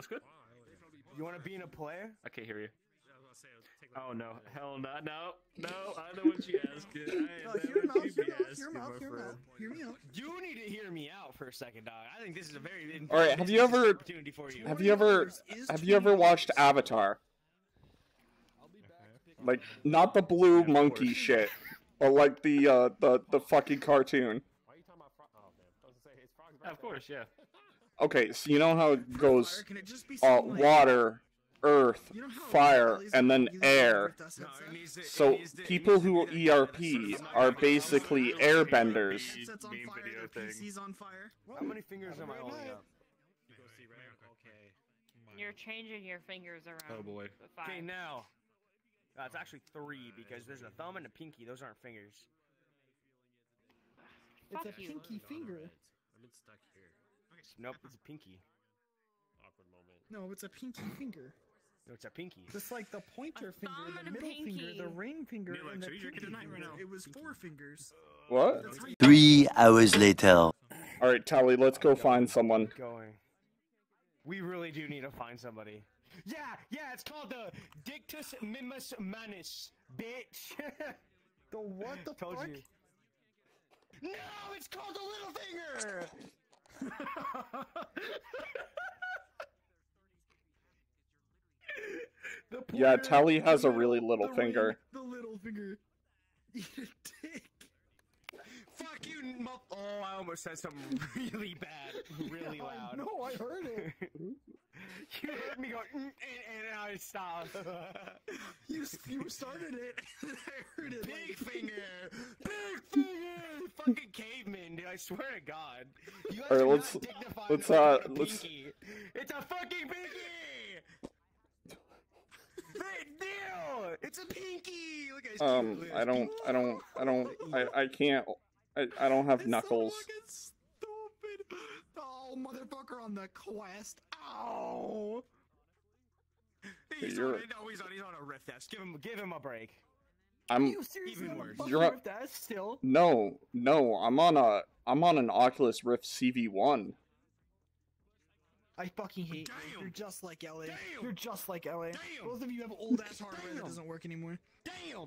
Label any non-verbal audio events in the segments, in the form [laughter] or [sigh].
What's good? You want to be in a play? I can't hear you. Oh no, hell no, no, no! I know what you asking. I [laughs] No, know hear him what out, you hear be him out, hear asking, him out, hear him out. Hear me out. You need to hear me out for a second, dog. I think this is a very All right, have you ever- opportunity for you. Have you ever have you ever watched Avatar? Like not the blue monkey shit, but like the uh the the fucking cartoon. Yeah, of course, yeah. Okay, so you know how it goes can it just be uh like- water, earth, You know fire, and then air. No, it needs to- it So needs to- people who be that- ERP are basically airbenders. Headsets on Meme fire, video their thing. PC's on fire. How many fingers am I holding up? You're changing your fingers around. Oh boy. Okay, now. Uh, it's actually three because there's a thumb and a pinky. Those aren't fingers. It's Fuck a you. pinky finger. Nope, it's a pinky. No, it's a pinky finger. No, it's a pinky. Just like the pointer finger, the and a middle finger, the ring finger, Neil, and the actually, you're pinky drinking tonight right finger. now. It was four fingers. What? That's how you- Three hours later. All right, Tally, let's go find someone. Going. We really do need to find somebody. Yeah, yeah, it's called the Dictus Mimus Manus, bitch. The what the Told fuck? you. No, it's called the little finger. [laughs] The Yeah, pointer, Tally has a really little the finger. ring. The little finger. Eat a dick. Fuck you, mo- Oh, I almost said something [laughs] really bad, really [laughs] loud. No, I heard it. [laughs] you heard me go, "Mm," and, and I stopped. You you started it. I heard it. Big like- finger, big finger, fucking caveman, dude. I swear to God. You guys Alright, let's- let's, uh, let's- pinky. It's a fucking pinky. Big deal. It's a pinky. Look at his Um, I don't, I don't, I don't, I, I can't, I, I don't have It's so knuckles. fucking stupid. Oh, motherfucker on the quest. Ow. He's You're- on, no, he's on, he's on a Rift S. Give him, give him a break. I'm you seriously even worse. You're a- Rift S still? no, no. I'm on a, I'm on an Oculus Rift CV1. I fucking hate you. Damn. You're just like LA. Damn. You're just like LA. Damn. Both of you have old ass hardware that doesn't work anymore. Damn.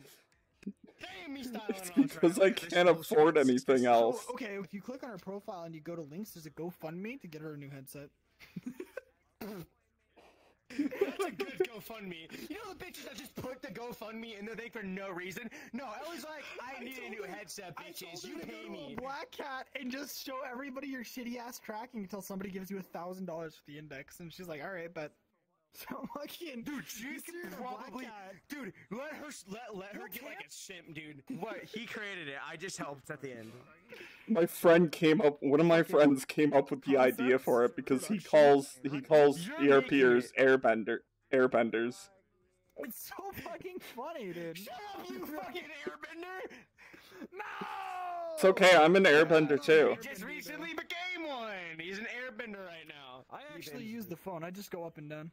Because. I can't afford anything So, else. okay, if you click on her profile and you go to links, there's a GoFundMe to get her a new headset. [laughs] That's a good GoFundMe. You know the bitches that just put the GoFundMe in the thing for no reason? No, I was like, I need a new headset, bitches. You pay me. black cat and just show everybody your shitty ass tracking until somebody gives you a thousand dollars for the index, and she's like, "All right, but." [laughs] So fucking Dude, she you could see the black probably, dude. Let her, s- let, let her You get like can't- a simp, dude. [laughs] What? He created it. I just helped at the end. My friend came up. One of my friends came up with the idea for it because he calls he calls You're ERPers airbender airbenders. It's so fucking funny, dude. Shut up, you [laughs] fucking airbender! No. It's okay. I'm an airbender too. He just recently became one. He's an airbender right now. I actually use the phone. I just go up and down.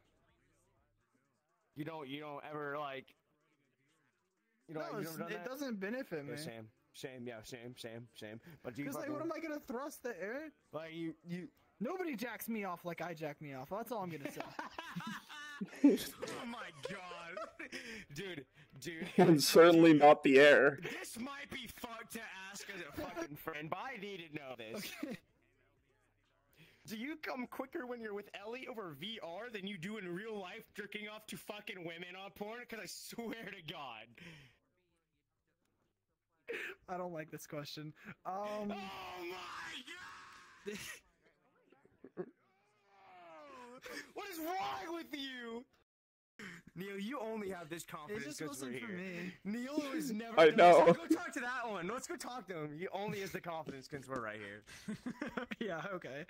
You don't. You don't ever like. You know. No, you it's- never done it that? doesn't benefit me. Yeah, same, same, yeah, same, same, same. But do you Because like, what am I gonna thrust the air? like you, you. Nobody jacks me off like I jack me off. That's all I'm gonna say. [laughs] [laughs] oh my god, dude, dude. [laughs] and certainly not the air. This might be fucked to ask as a fucking friend, but I need to know this. okay. Do you come quicker when you're with Ellie over VR than you do in real life jerking off to fucking women on porn? Because I swear to God. I don't like this question. [laughs] Um. Oh my god! [laughs] what is wrong with you? Neil, you only have this confidence It just 'cause we're wasn't for here. me. Neil [laughs] is never. I know. this. Go talk to that one. Let's go talk to him. He only has the confidence because we're right here. [laughs] yeah, okay.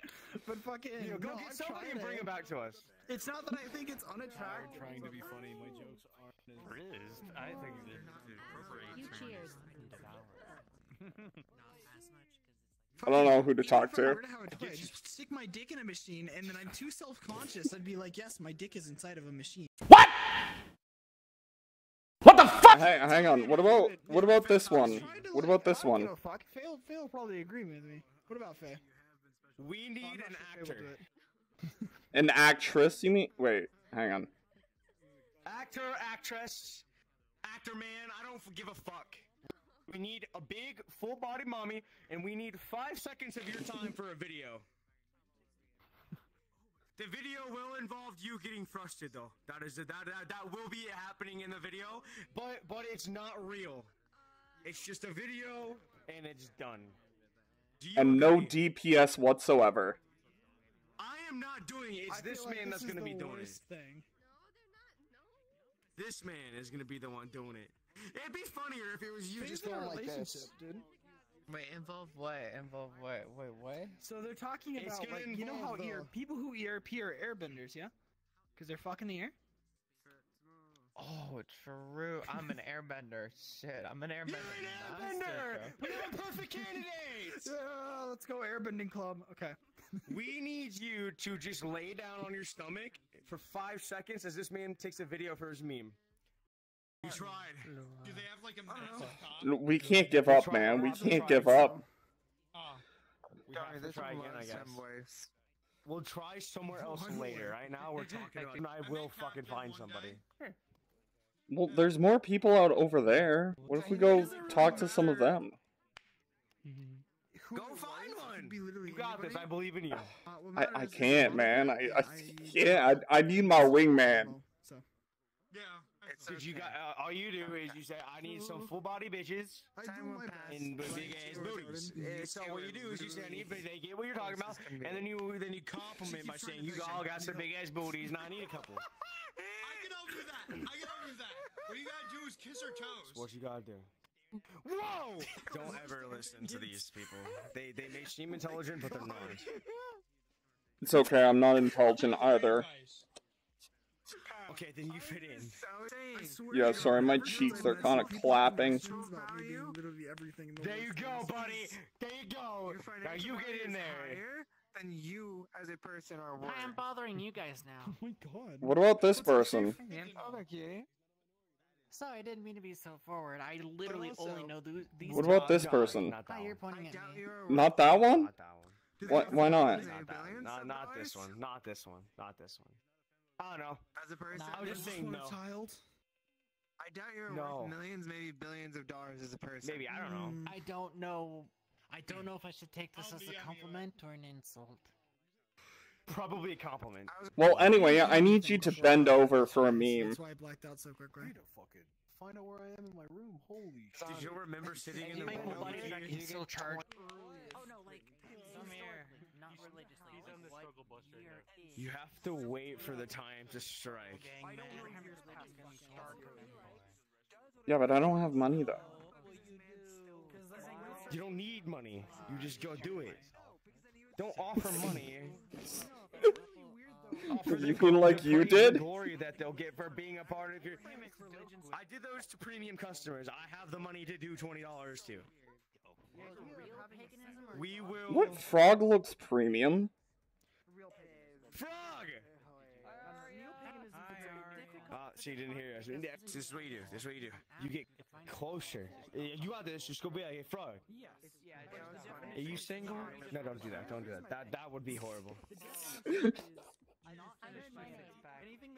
But fucking. Neil, go no, get I'm somebody trying and bring to- him back to us. It's not that I think it's unattractive. trying to be funny. My jokes aren't as Rizzed. I think that You cheers. [laughs] I don't know who to talk if I to. have a I'd just stick my dick in a machine, and then I'm too self-conscious. I'd be like, "Yes, my dick is inside of a machine." [laughs] Hang, hang on. What about what about this one? What about this one? give a fuck. Fail, fail. Probably agree with me. What about Faye? We need I'm an sure actor. [laughs] An actress? You mean? Wait, hang on. Actor, actress, actor man, I don't give a fuck. We need a big, full body mommy, and we need five seconds of your time for a video. The video will involve you getting frustrated, though. That is that that, that will be happening in the video, but but it's not real. It's just a video, and it's done. Do you And no? DPS whatsoever. I am not doing it. It's this feel like man that's gonna be doing it. Thing. This man is gonna be the one doing it. It'd be funnier if it was you just Phase a going like relationship, this. dude. Wait, involve what? Involve what? Wait, what? So they're talking It's about gonna like you know how involve ER, the- people who ERP are airbenders, yeah? Because they're fucking the air. Oh, true. I'm an airbender. [laughs] Shit, I'm an airbender. You're an airbender. bro. We have a perfect candidate. [laughs] Yeah, let's go airbending club. Okay. [laughs] we need you to just lay down on your stomach for five seconds as this man takes a video for his meme. We tried. Do they have like a massive? We can't give up, man. We can't give up. Oh. We have to try again, I guess. We'll try somewhere else later. Right now, we're talking about. And I will fucking find somebody. Well, there's more people out over there. What if we go talk to some of them? Go find one. You got this. I believe in you. I, I can't, man. I, I can't. I, I need my wingman. So Yeah. You got? Uh, all you do is you say, "I need some full body bitches." Time will pass. and with big ass booties. And so what you do is you say, I need, but they get what you're talking about, and then you then you compliment by saying, you all got some big ass booties, and I need a couple. [laughs] I get over that. I get over that. What you gotta do is kiss her toes. What you gotta do? Whoa! [laughs] Don't ever listen to these people. They they may seem intelligent, but they're not. It's okay. I'm not intelligent either. Guys. Okay, then you fit in. Yeah, sorry, my cheeks are kind of clapping. literally everything in the There you go, buddy. There you go. Now you get in there. And you, as a person, are I am bothering you guys [laughs] now. Oh my god. What about this person? Okay. Sorry, I didn't mean to be so forward. I literally only know th- these. What about this person? Not that Hi, you're one. pointing at me. Not that one? Not that one. Why, why not? Not that. Not, not this one. Not this one. Not this one. I don't know. As a person, I was just saying no. child. I doubt you're No. worth millions, maybe billions of dollars as a person. Maybe I don't know. Mm, I don't know. I don't know if I should take this I'll as a later. compliment or an insult. Probably a compliment. Well, anyway, I need you to bend over for a meme. That's why I blacked out so quick, right? fucking find out where I am in my room. Holy Did you remember sitting in the My whole room? body you? can still charge. Oh no, like some air, not religiously. He's on the struggle bus right now. You have to wait for the time to strike. Yeah, but I don't have money though. You don't need money. You just go do it. Don't offer money. Offer [laughs] You them mean like you did? Glory that they'll get for being a part of your. I did those to premium customers. I have the money to do twenty dollars to. We will. What frog looks premium? Frog? Uh, she didn't hear us. This is what you do. This is what you do. You get closer. You got this. Just go be like, hey, frog. Are you single? No, don't do that. Don't do that. That that would be horrible.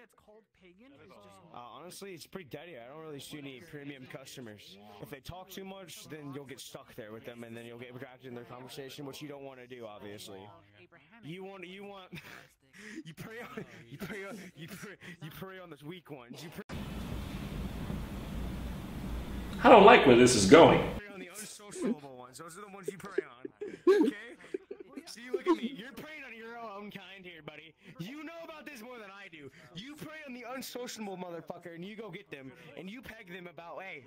Anything that's called pagan is just Uh, honestly, it's pretty deady. I don't really see any premium customers. If they talk too much, then you'll get stuck there with them, and then you'll get dragged in their conversation, which you don't want to do, obviously. You want, you want, [laughs] you pray on, you pray on, you pray, you prey on those weak ones. You prey I don't like where this is going. on the unsociable ones. Those are the ones you prey on. Okay? See, look at me. You're preying on your own kind here, buddy. You know about this more than I do. You prey on the unsociable motherfucker, and you go get them, and you peg them about, hey,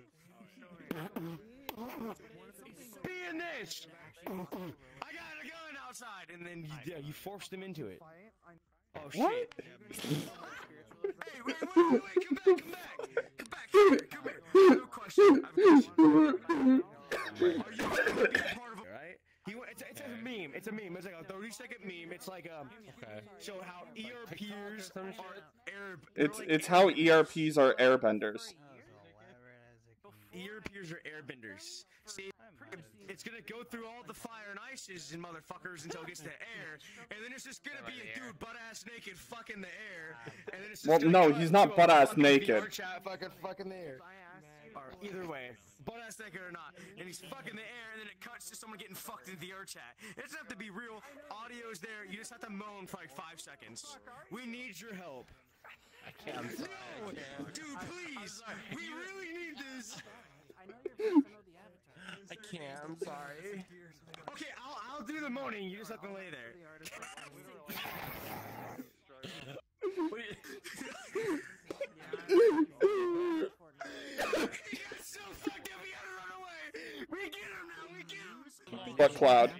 be in this. I got a gun outside, and then you, yeah, you force them into it. Oh shit! What? Hey, wait, wait, wait, wait, come back, come back, come back, come here, come here. I have a question. I have a question. Are you gonna be a part of it, right? You, it's, it's a meme. It's a meme. It's like a 30 second meme. It's like um, show how ERPers are Arab. It's it's how ERPs are airbenders. ear peers are airbenders. See, it's gonna go through all the fire and ices and motherfuckers until it gets to [laughs] air, and then it's just gonna be a dude butt ass naked fucking the air, and then it's just Well, no, he's not a butt-ass naked. Fucking fucking the air. Or either way, butt ass naked or not, and he's fucking the air, and then it cuts to someone getting fucked in the air chat. It doesn't have to be real. Audio's there. You just have to moan for like five seconds. We need your help. I can't. No, dude, please. We really need this. [laughs] I can't. I'm sorry. Okay, I'll I'll do the moaning. You just have to lay there. [laughs] get him. What cloud?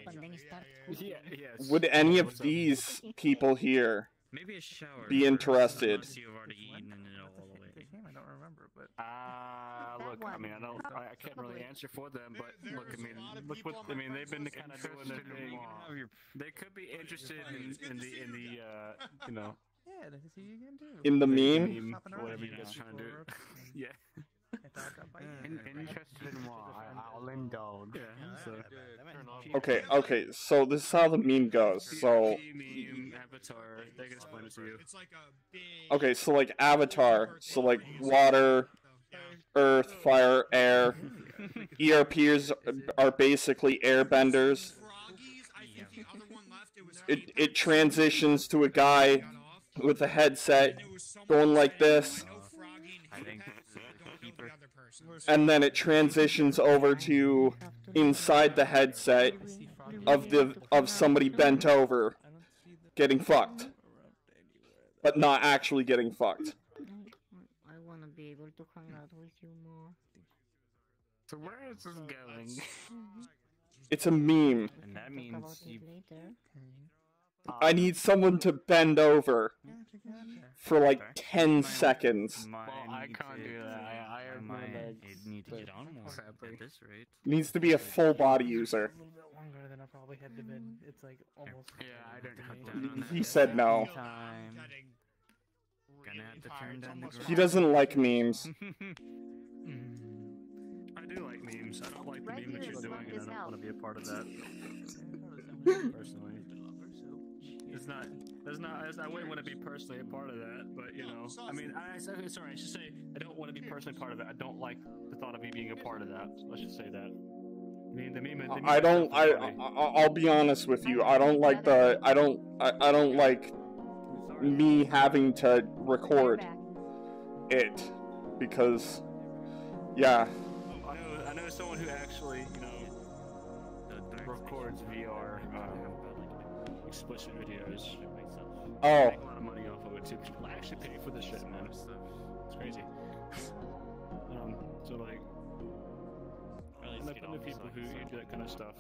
[laughs] Would any of these people here Maybe a shower. be interested? Unless you've already eaten and you know all the way. I don't remember, but Uh, look, I mean, I don't, I, I can't really answer for them, but look, I mean, look what, I mean, they've been kind of doing their thing. They could be interested in, in the, in the, uh, you know, yeah, that's what you can do. In the meme? meme, whatever you guys trying to do. [laughs] yeah. Interested in what? [laughs] I'll indulge. Yeah. So. Okay, okay, so this is how the meme goes. So, meme, Avatar, they can explain it to you. It's like a big. okay, so like Avatar, so like water, earth, fire, air. [laughs] ERPs are basically airbenders. Froggies, I think the other one left. It It it transitions to a guy with a headset going like this, I think and then it transitions over to inside the headset of the of somebody bent over getting fucked. But not actually getting fucked. I want to be able to hang out with you more. So where is this going? [laughs] It's a meme. And that means you. I need someone to bend over for like 10 seconds. Well, I can't do that. I, I might need to get on more at this rate. Needs to be a full body user. A little bit longer than I probably had to been. Mm. It's like almost. Yeah, I don't cut down on that. He said no. Time. Gonna have to turn down the He doesn't like memes. [laughs] Mm. I do like memes. I don't like the meme that you're doing, and I don't want to be a part of that. [laughs] Personally, it's not. It's not. It's, I wouldn't want to be personally a part of that, but you know, I mean, I, I sorry, I should say I don't want to be personally part of it. I don't like the thought of me being a part of that. Let's just say that. I mean, the meme. The meme I don't. I, I. I'll be honest with you. I don't like the. I don't. I, I don't like me having to record it because, yeah. I know, I know someone who actually, you know, records VR um, explicit videos. Oh. Make a lot of money off of it too. People actually pay for this shit, man. It's crazy. um, so like, I know plenty of people who, who do that kind of stuff.